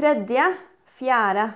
Tredje, fjerde.